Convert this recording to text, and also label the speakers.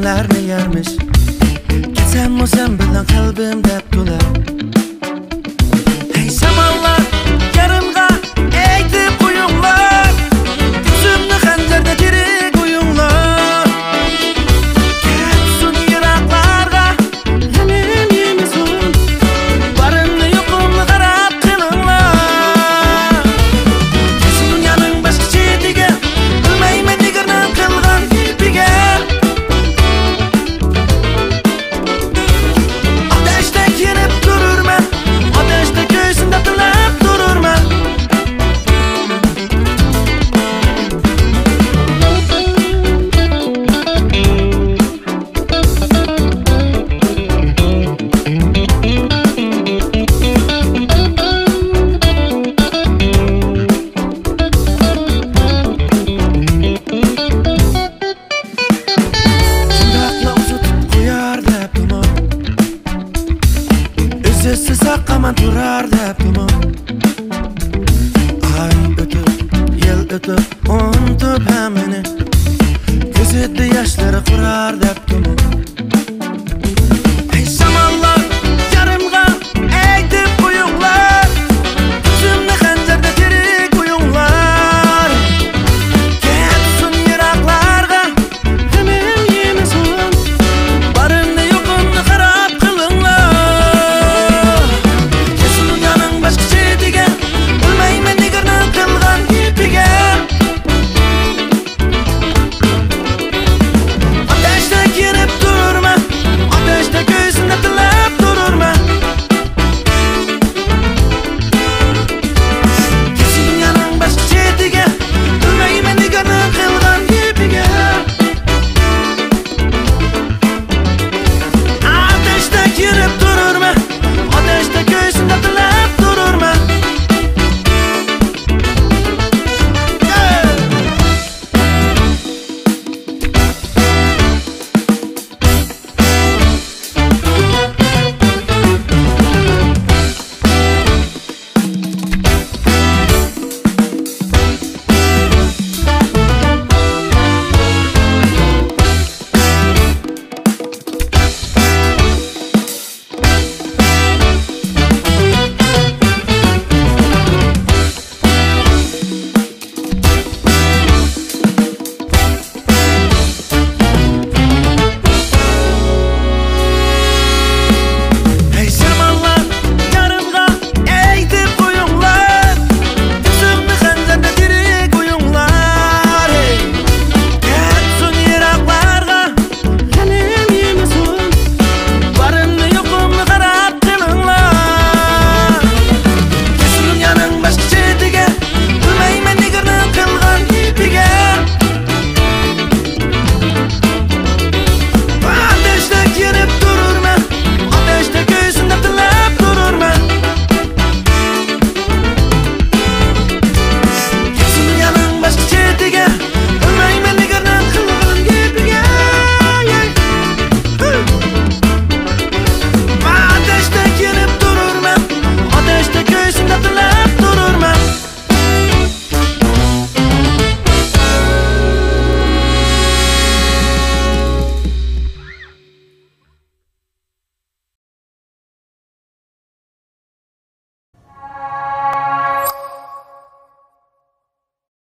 Speaker 1: Kimler ne yermiş? Gitsem o sen bilan qalbimda to'la o'tib unutib hammani ko'z yetdi yoshlar qurar deb